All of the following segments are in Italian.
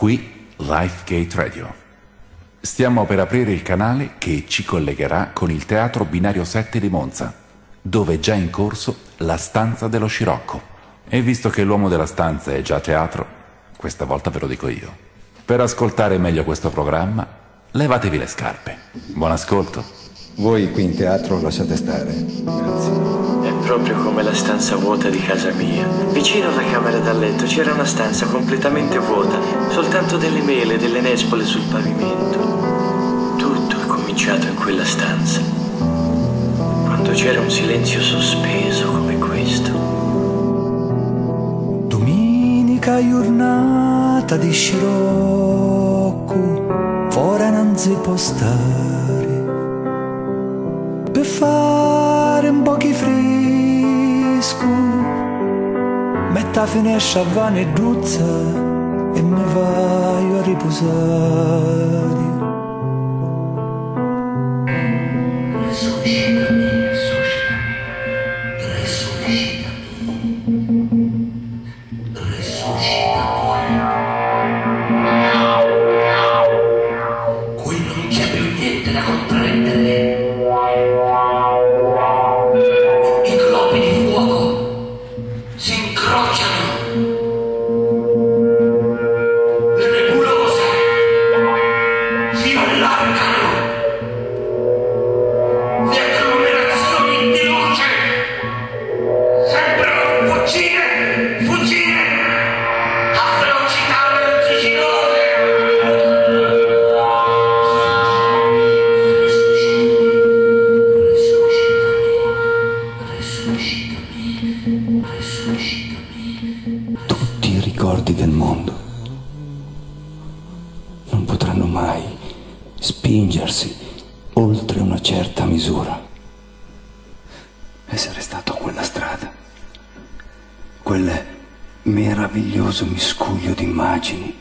Qui Lifegate Radio. Stiamo per aprire il canale che ci collegherà con il Teatro Binario 7 di Monza, dove è già in corso La stanza dello scirocco. E visto che l'uomo della stanza è già teatro, questa volta ve lo dico io. Per ascoltare meglio questo programma, levatevi le scarpe. Buon ascolto. Voi qui in teatro lasciate stare. Grazie. Proprio come la stanza vuota di casa mia. Vicino alla camera da letto c'era una stanza completamente vuota, soltanto delle mele e delle nespole sul pavimento. Tutto è cominciato in quella stanza, quando c'era un silenzio sospeso come questo. Domenica giornata di scirocco, fuori non si può stare. Per fare un po' di metta finestra a vana e druzza e mi vai a riposare. Essere stato a quella strada, quel meraviglioso miscuglio di immagini,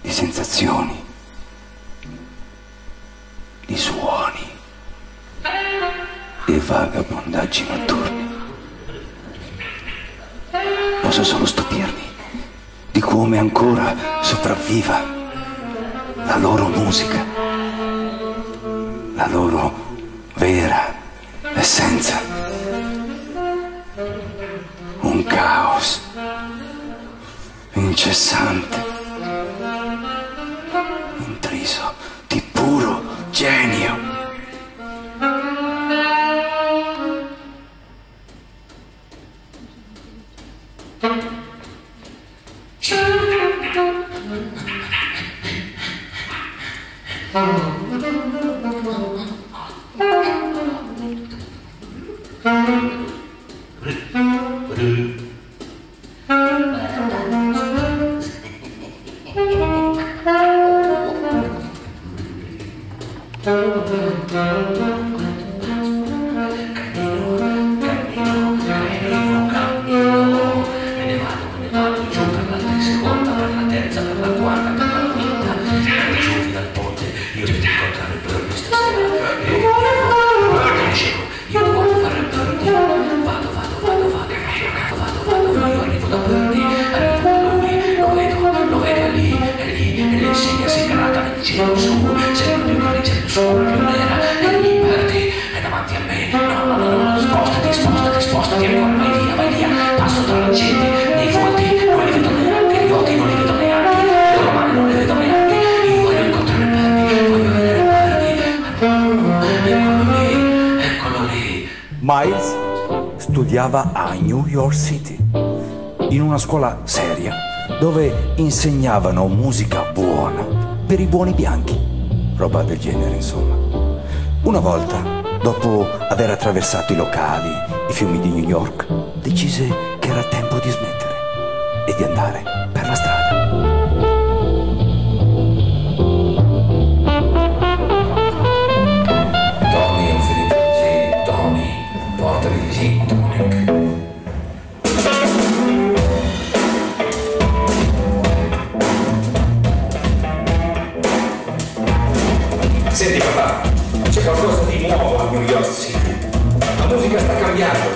di sensazioni, di suoni e vagabondaggi notturni. Posso solo stupirmi di come ancora sopravviva la loro musica, la loro vera essenza. Un caos incessante, intriso di puro genio. me Tan, tan, tan. Miles studiava a New York City, in una scuola seria, dove insegnavano musica buona per i buoni bianchi, roba del genere insomma. Una volta, dopo aver attraversato i locali, i fiumi di New York, decise che era tempo di smettere e di andare qualcosa di nuovo a New York City. La musica sta cambiando,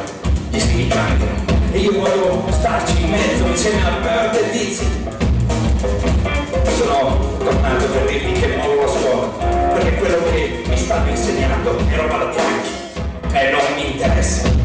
gli stili cambiano e io voglio starci in mezzo insieme a Bird e Dizzy. Sono tornato per dirvi che mollo la scuola, perché quello che mi stanno insegnando è roba da bianchi e non mi interessa.